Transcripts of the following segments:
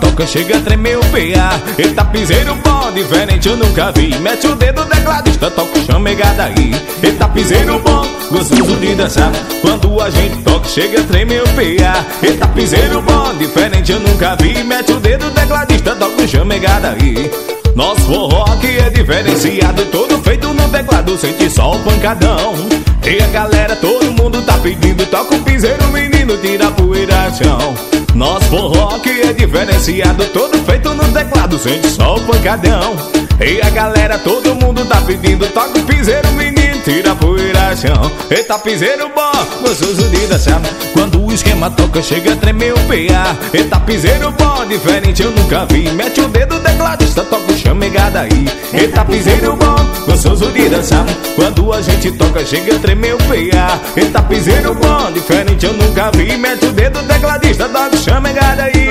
Toca, chega a tremer o PA Eita piseiro bom, diferente eu nunca vi. Mete o dedo tecladista, toca o chamegada aí Eita piseiro bom, gostoso de dançar. Quando a gente toca, chega a tremer o PA Eita piseiro bom, diferente eu nunca vi. Mete o dedo tecladista, toca o chamegada aí nosso forró aqui é diferenciado Todo feito no teclado, sente só o pancadão. E a galera, todo mundo tá pedindo Toca o piseiro, menino, tira a poeira chão Nosso forró aqui é diferenciado Todo feito no teclado, sente só o pancadão. E a galera, todo mundo tá pedindo Toca o piseiro, menino, tira a poeira chão. Eita, piseiro bom, gostoso de dançar. Quando o esquema toca, chega a tremer o PA Eita, piseiro bom, diferente eu nunca vi. Mete o dedo tecladista, toca o chamegada aí. Eita, piseiro bom, gostoso de Quando a gente toca, chega a tremer o PA Eita, piseiro bom, diferente eu nunca vi. Mete o dedo tecladista, toca o chamegada aí.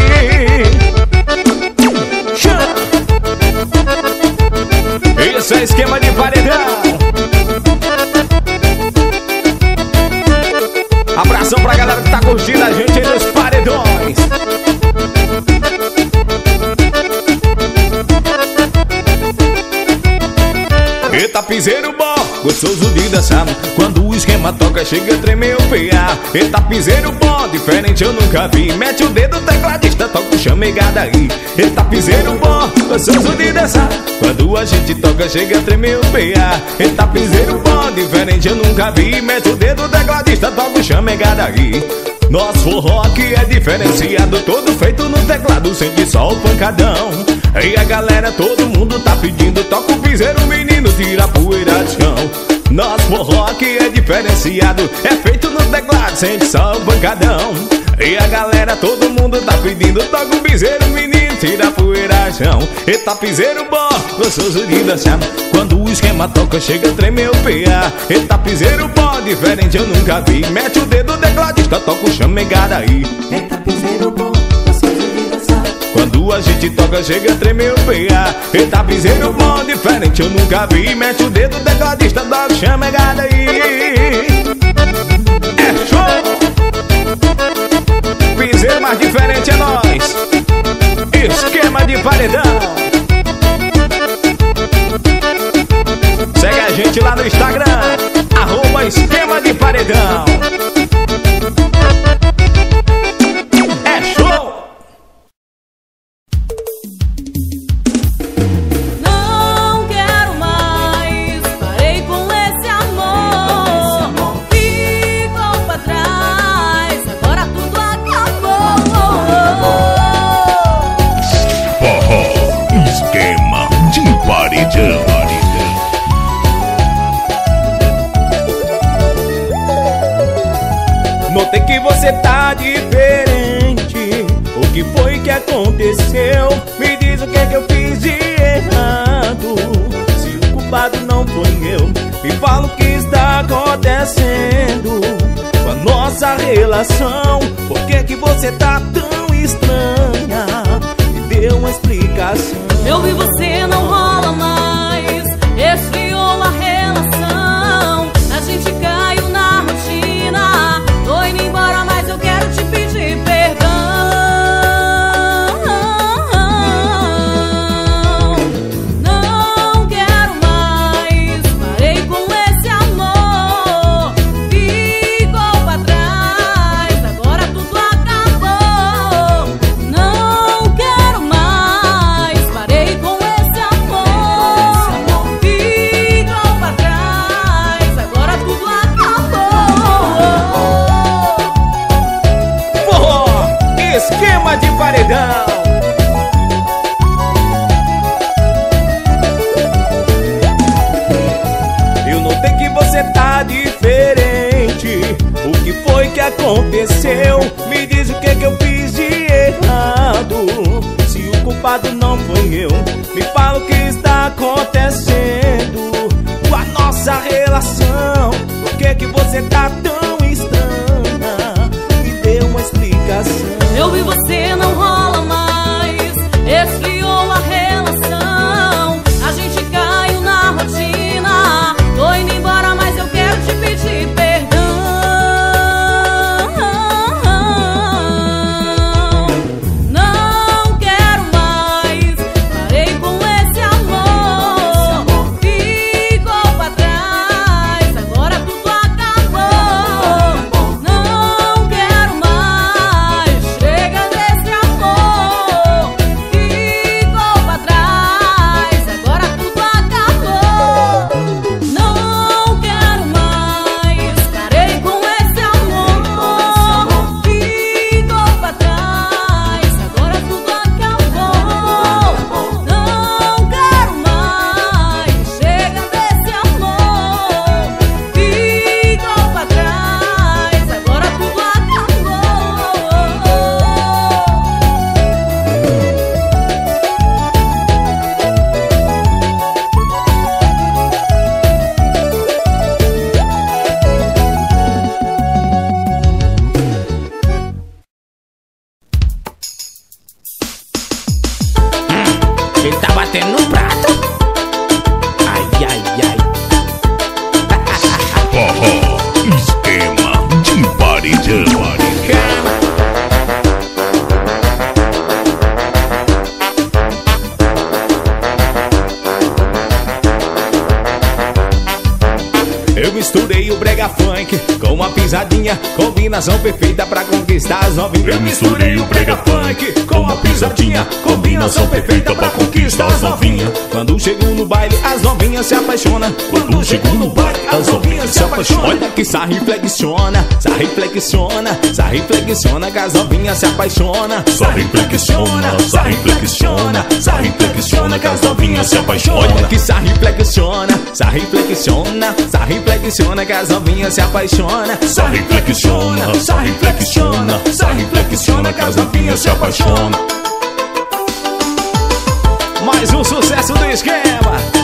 Isso é esquema de paredão gostoso de dançar. Quando o esquema toca, chega a tremer o PA Eita, piseiro bom, diferente eu nunca vi. Mete o dedo tecladista, toca o chamegada aí. Eita, piseiro bom, gostoso de dançar. Quando a gente toca, chega a tremer o PA Eita, piseiro bom, diferente eu nunca vi. Mete o dedo tecladista, toca o chamegada aí. Nosso aqui é diferenciado Todo feito no teclado, sente só o pancadão E a galera, todo mundo tá pedindo. Toca o piseiro, menino, tira a poeira de chão. Nosso forró é diferenciado É feito no teclado, sente só o pancadão. E a galera, todo mundo tá pedindo. Toca o piseiro, menino, tira a poeira de chão. Eita, piseiro bom, gostoso de dançar. Quando o esquema toca, chega tremer o PA Eita, piseiro bom, diferente eu nunca vi. Mete o dedo tecladista, toca o chamegada aí. Eita, piseiro bom, Quando a gente toca, chega a tremer o PA Eita, piseiro bom, diferente eu nunca vi. Mete o dedo tecladista, toca o chamegada aí. É show! Piseiro mais diferente é nós. Esquema de paredão. Segue a gente lá no Instagram Arroba Esquema de Paredão nossa relação. Por que que você tá tão estranha? Me dê uma explicação. Eu vi você não rola aconteceu? Me diz o que que eu fiz de errado. Se o culpado não foi eu, me fala o que está acontecendo com a nossa relação. Por que que você tá tão estranha? Me dê uma explicação. Eu vi você batendo no prato. Ai, ai, ai. Forró, esquema de paredão. Eu misturei o brega funk com a pisadinha, combinação perfeita pra conquistar as novinhas. Eu misturei o brega funk com uma pisadinha, combinação perfeita pra conquistar as novinhas. Quando chego no baile, as novinhas se apaixonam. Quando chego no baile, as novinhas se apaixonam. Olha que sarra flexiona, sarra flexiona, sarra flexiona, que as novinhas se apaixonam. Sarra flexiona, sarra flexiona, sarra flexiona, que as novinhas se apaixonam. Olha que sarra flexiona, sarra flexiona, sarra flexiona, que as novinhas se apaixonam. Sarra flexiona, sarra flexiona, sarra flexiona, que as novinhas se apaixonam. Mais um sucesso do esquema.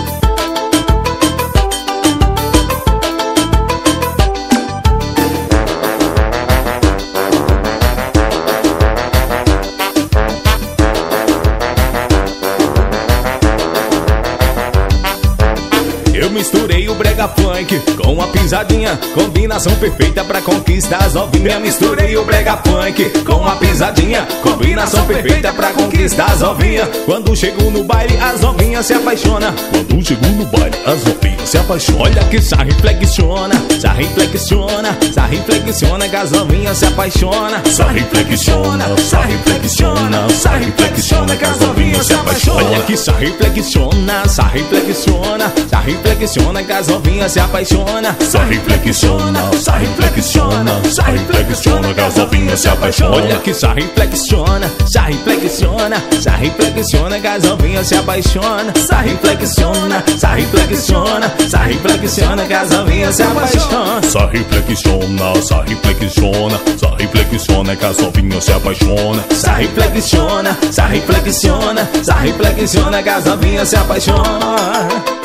Misturei o brega funk com uma pisadinha, combinação perfeita pra conquistar as novinhas. Misturei o brega funk com uma pisadinha, combinação perfeita pra conquistar as novinhas. Quando chego no baile, as novinhas se apaixonam. Quando chego no baile, as novinhas se apaixonam. Olha que sarra flexiona, sarra flexiona, sarra flexiona, que as novinhas se apaixonam. Sarra flexiona, sarra flexiona, sarra flexiona, que as novinhas se apaixonam. Olha que sarra flexiona, sarra flexiona, sarra flexiona, que as novinhas se apaixonam. Sarra flexiona, sarra flexiona, sarra flexiona, que as novinhas se apaixonam. Olha que sarra flexiona, sarra flexiona, sarra flexiona, que as novinhas se apaixonam. Sarra flexiona, sarra flexiona, sarra flexiona, que as novinhas se apaixonam. Sarra flexiona, sarra flexiona, sarra flexiona, que as novinhas se apaixonam. Sarra flexiona, sarra flexiona, sarra flexiona, que as novinhas se apaixonam.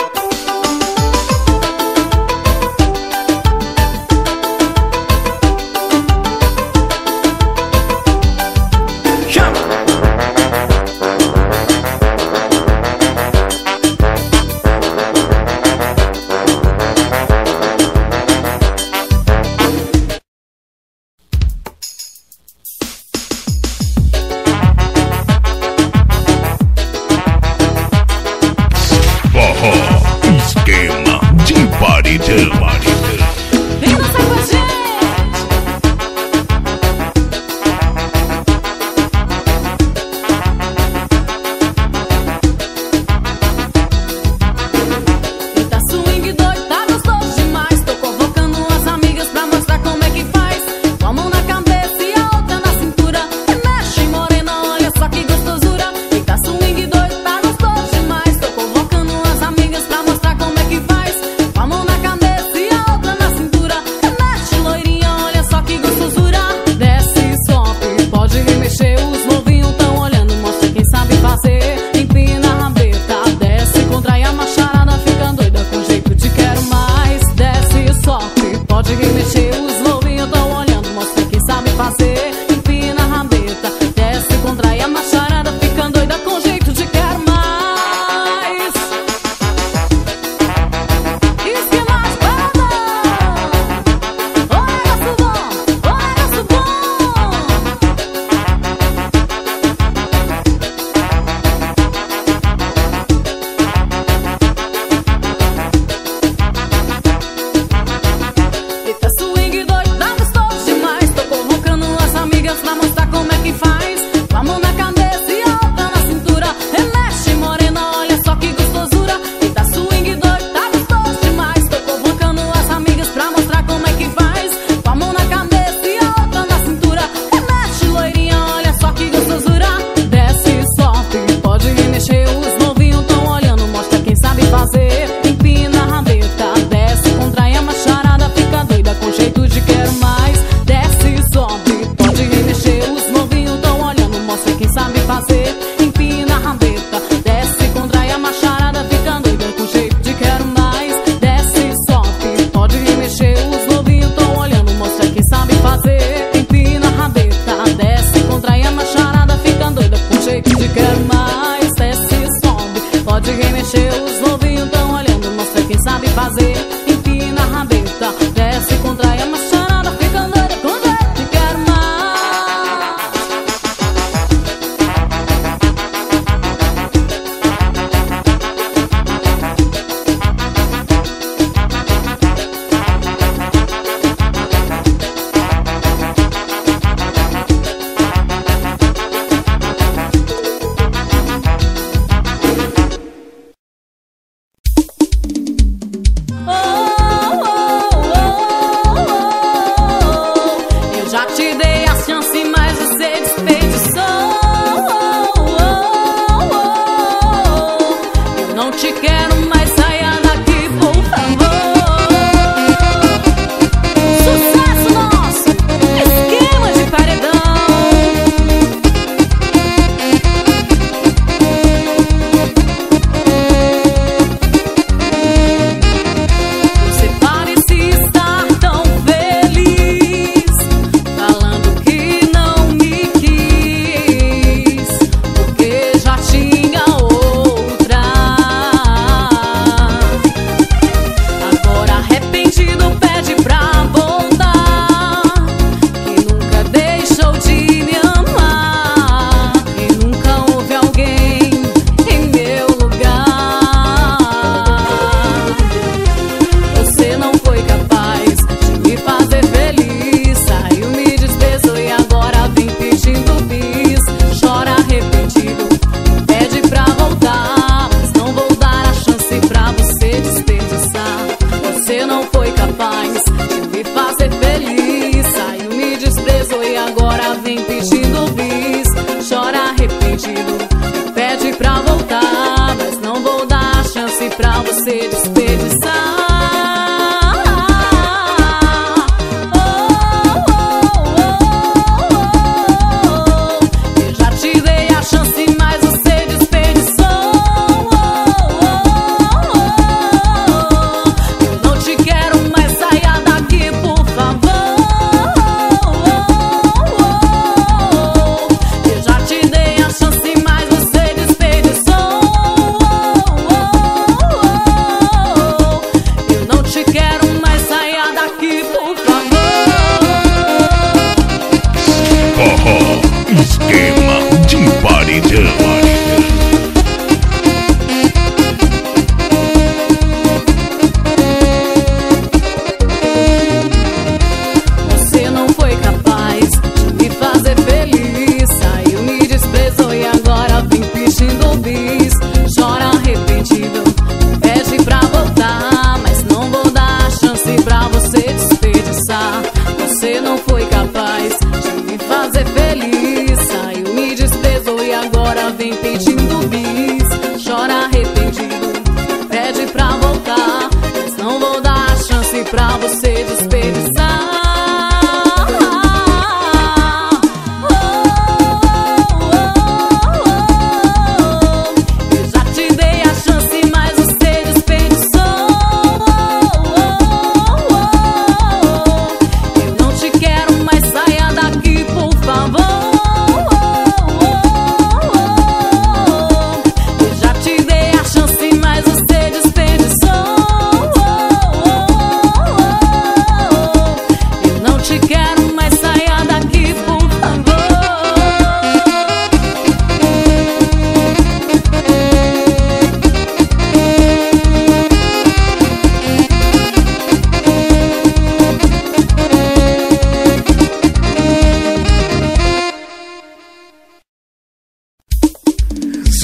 It's.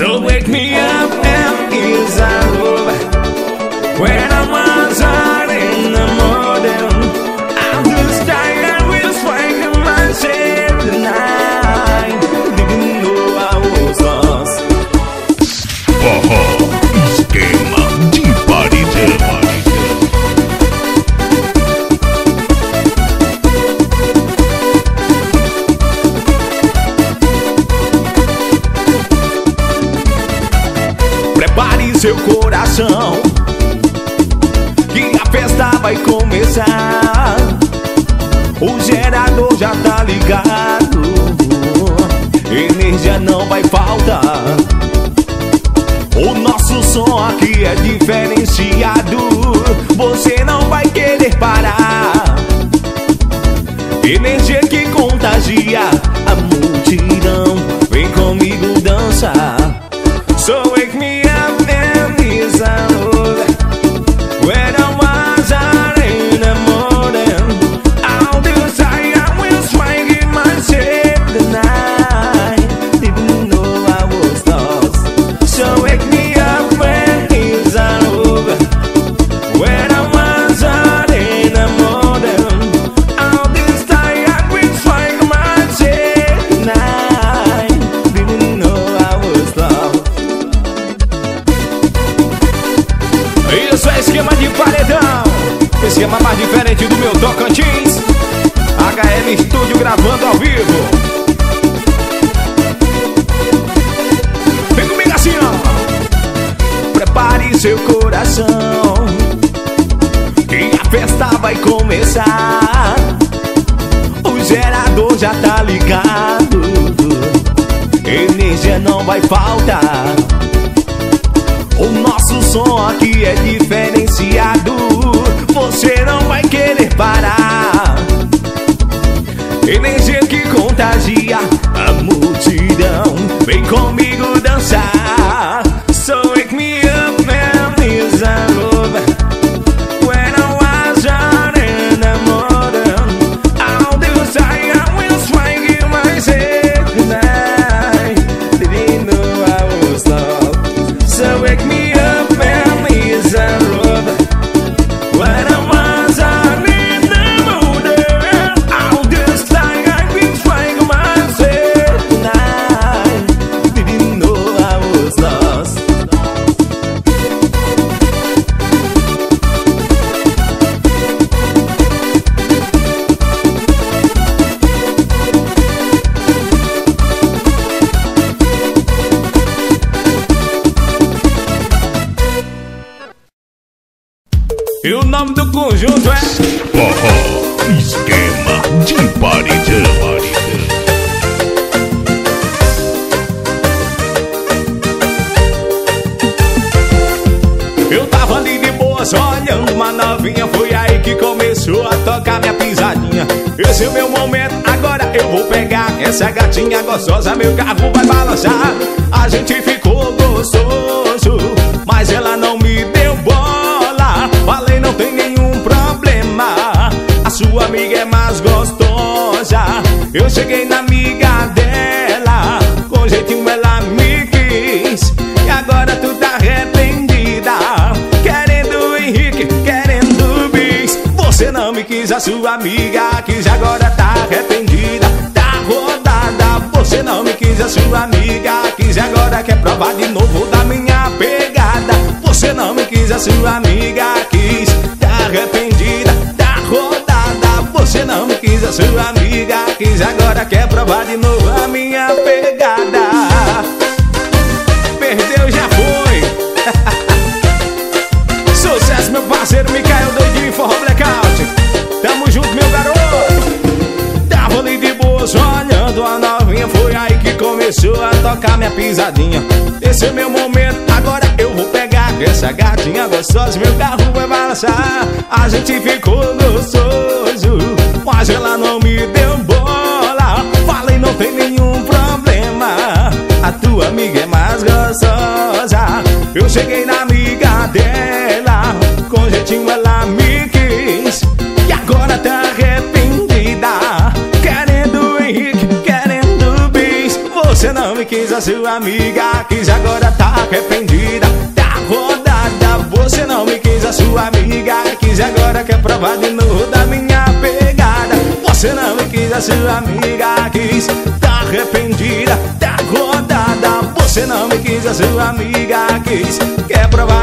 So wake me up. seu coração. Que a festa vai começar. O gerador já tá ligado. Energia não vai faltar já tá ligado. Energia não vai faltar. O nosso som aqui é diferenciado gostosa, meu carro vai balançar. A gente ficou gostoso Mas ela não me deu bola. Falei, não tem nenhum problema A sua amiga é mais gostosa. Eu cheguei na amiga dela Com jeitinho ela me quis. E agora tu tá arrependida Querendo Henrique, querendo bis. Você não me quis, a sua amiga quis Agora tá arrependida, sua amiga quis Agora quer provar de novo da minha pegada. Você não me quis, a sua amiga quis. Tá arrependida, tá rodada. Você não me quis, a sua amiga quis. Agora quer provar de novo a minha tocar minha pisadinha. Esse é meu momento, agora eu vou pegar Essa gatinha gostosa, meu carro vai balançar. A gente ficou gostoso Mas ela não me deu bola. Falei, não tem nenhum problema A tua amiga é mais gostosa. Eu cheguei na amiga dela quis, a sua amiga quis Agora tá arrependida, tá rodada Você não me quis, a sua amiga quis Agora quer provar de novo da minha pegada. Você não me quis, a sua amiga quis Tá arrependida, tá rodada Você não me quis, a sua amiga quis Quer provar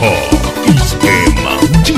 Vem! Forró, esquema de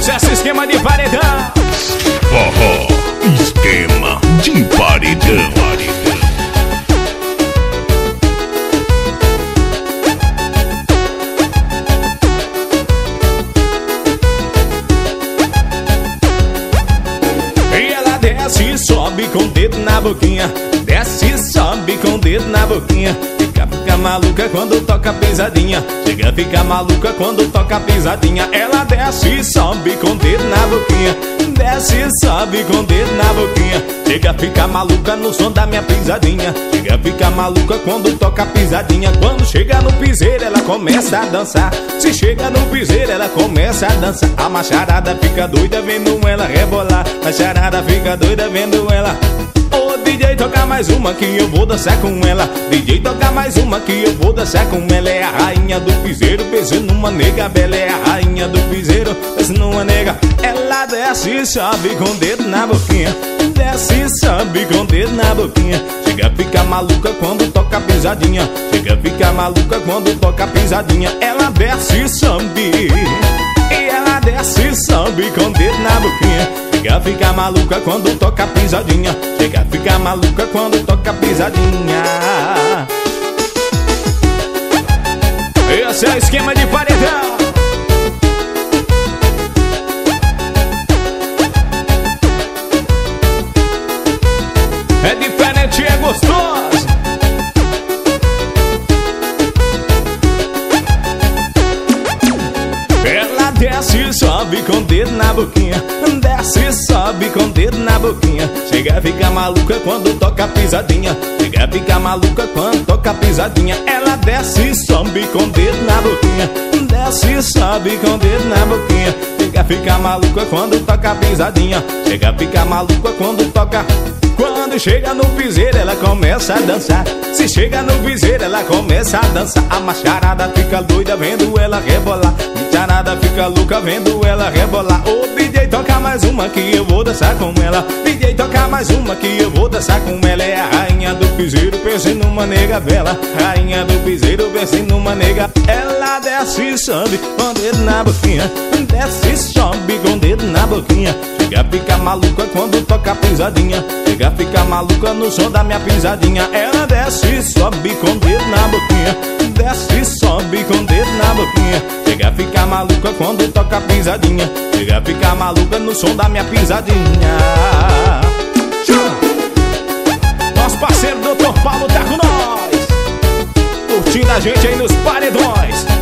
Sucesso esquema de paredão. Forró, esquema de paredão. E ela desce e sobe com o dedo na boquinha. Desce e sobe com o dedo na boquinha. Maluca quando toca pisadinha. Chega, fica maluca quando toca pisadinha. Ela desce e sobe com o dedo na boquinha. Desce e sobe com o dedo na boquinha. Chega, fica maluca no som da minha pisadinha. Chega, fica maluca quando toca pisadinha. Quando chega no piseiro, ela começa a dançar. Se chega no piseiro, ela começa a dançar. A macharada fica doida vendo ela rebolar. A macharada fica doida vendo ela. DJ, toca mais uma que eu vou dançar com ela. DJ, toca mais uma que eu vou dançar com ela. É a rainha do piseiro, pensando numa nega bela. É a rainha do piseiro, pensando numa nega. Ela desce e sobe com o dedo na boquinha. Desce e sobe com o dedo na boquinha. Chega, fica maluca quando toca pisadinha. Chega, fica maluca quando toca pisadinha. Ela desce e sobe. E ela desce e Chega, fica maluca quando toca pisadinha. Chega, fica maluca quando toca pisadinha. Esse é o esquema de paredão. É diferente, é gostoso. Ela desce e sobe com o dedo na boquinha. Se sobe com o dedo na boquinha. Chega a ficar maluca quando toca a pisadinha. Chega a ficar maluca quando toca a pisadinha. Ela desce e sobe com o dedo na boquinha. Desce e sobe com o dedo na boquinha. Chega a ficar maluca quando toca a pisadinha. Chega a ficar maluca quando toca. Quando chega no piseiro, ela começa a dançar. Se chega no piseiro, ela começa a dançar. A macharada fica doida vendo ela rebolar. Charada fica louca vendo ela rebolar. Ô oh, DJ toca mais uma que eu vou dançar com ela. DJ toca mais uma que eu vou dançar com ela. É a rainha do piseiro, pense numa nega bela. Rainha do piseiro, pense numa nega. Ela desce e sobe com o dedo na boquinha. Desce e sobe com o dedo na boquinha. Chega, ficar maluca quando toca a pisadinha. Chega, ficar maluca no som da minha pisadinha. Ela desce e sobe com o dedo na boquinha. Desce e sobe com o dedo na boquinha. Chega, ficar maluca quando toca a pisadinha. Chega, ficar maluca no som da minha pisadinha. Nosso parceiro Dr. Paulo tá com nós. Curtindo a gente aí nos paredões.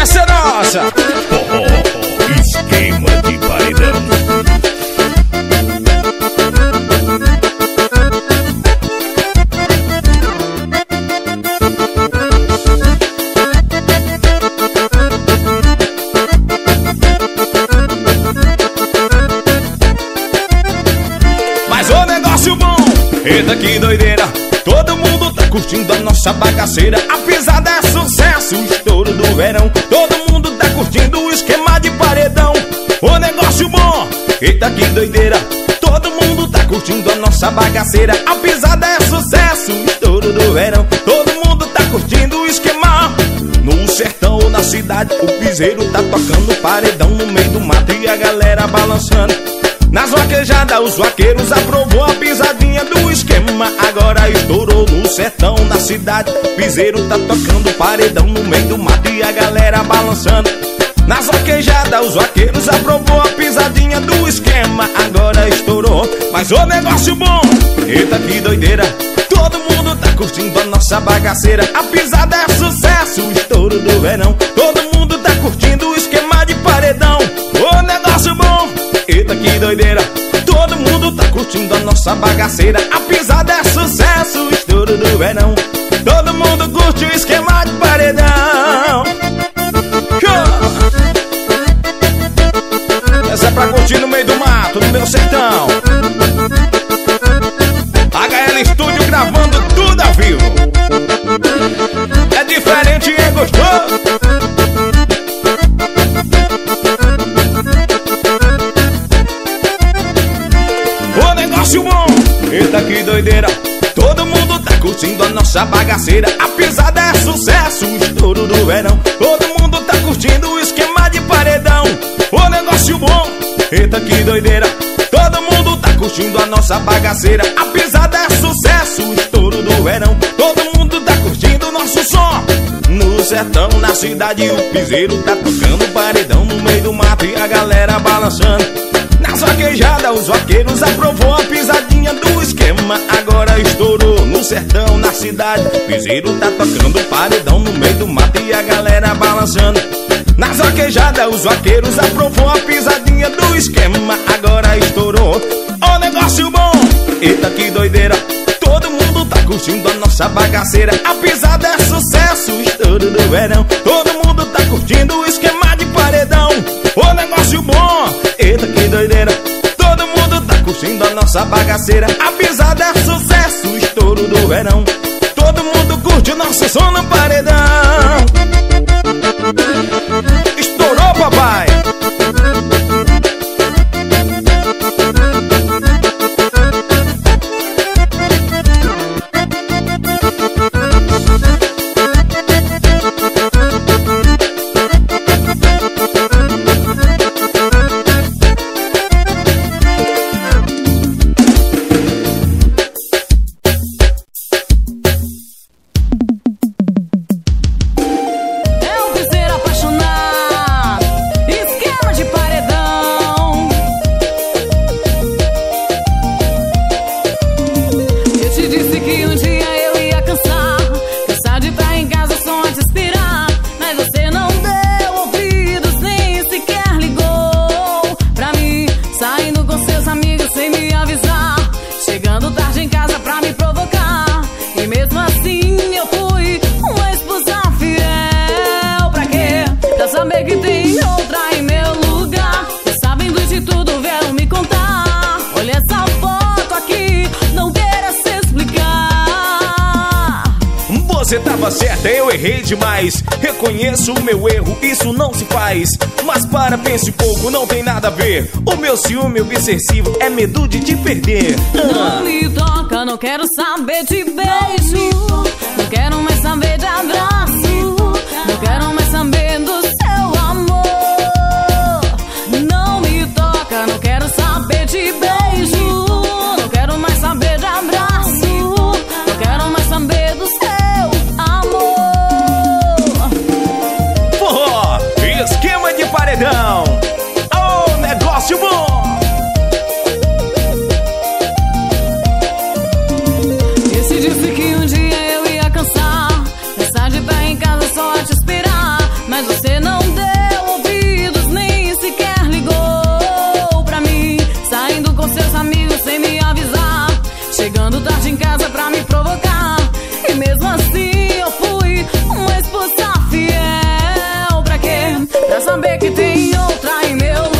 essa é nossa. Oh, oh, oh, esquema de paredão. Mas o negócio bom, eita que doideira. Todo mundo tá curtindo a nossa bagaceira. A eita que doideira. Todo mundo tá curtindo a nossa bagaceira. A pisada é sucesso, o estouro do verão. Todo mundo tá curtindo o esquema. No sertão ou na cidade, o piseiro tá tocando paredão no meio do mato e a galera balançando. Nas vaquejadas, os vaqueiros aprovou a pisadinha do esquema. Agora estourou no sertão, na cidade. Piseiro tá tocando paredão no meio do mato e a galera balançando. Nas vaquejadas, os vaqueiros aprovou a pisadinha do esquema. Agora estourou, mas o negócio bom. Eita que doideira, todo mundo tá curtindo a nossa bagaceira. A pisada é sucesso, o estouro do verão. Todo mundo tá curtindo o esquema de paredão. O negócio bom. Eita que doideira Todo mundo tá curtindo a nossa bagaceira A pisada é sucesso, o estouro do verão Todo mundo curte o esquema de paredão no meio do mato, no meu sertão. HL Studio gravando tudo ao vivo. É diferente e é gostoso. Eita que doideira. Todo mundo tá curtindo a nossa bagaceira. A pisada é sucesso, o estouro do verão. Todo mundo tá curtindo o esquema de paredão. O negócio bom, eita que doideira Todo mundo tá curtindo a nossa bagaceira A pisada é sucesso, o estouro do verão Todo mundo tá curtindo o nosso som No sertão, na cidade, o piseiro tá tocando paredão No meio do mato e a galera balançando nas vaquejadas, os vaqueiros aprovou a pisadinha do esquema. Agora estourou no sertão, na cidade. Piseiro tá tocando paredão no meio do mato e a galera balançando. Nas vaquejadas, os vaqueiros aprovou a pisadinha do esquema. Agora estourou, ó negócio bom. Eita que doideira, todo mundo tá curtindo a nossa bagaceira. A pisada é sucesso, estouro do verão. Todo mundo tá curtindo o esquema de paredão. O negócio bom, eita que doideira Todo mundo tá curtindo a nossa bagaceira A pisada é sucesso, estouro do verão Todo mundo curte o nosso som no paredão O meu ciúme obsessivo é medo de te perder. Não me toca, não quero saber de beijo. Não quero mais saber de abraço. Não quero mais saber do seu amor. Não me toca, não quero saber de beijo. em casa pra me provocar. E mesmo assim eu fui uma esposa fiel. Pra quê? Pra saber que tem outra em meu lugar.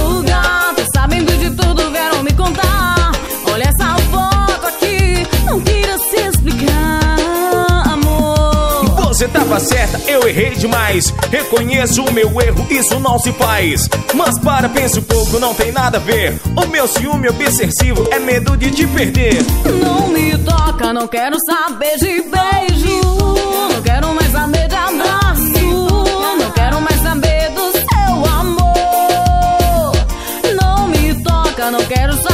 Você tava certa, eu errei demais. Reconheço o meu erro, isso não se faz. Mas para, pense um pouco, não tem nada a ver. O meu ciúme obsessivo é medo de te perder. Não me toca, não quero saber de beijo. Não quero mais saber de abraço. Não quero mais saber do seu amor. Não me toca, não quero saber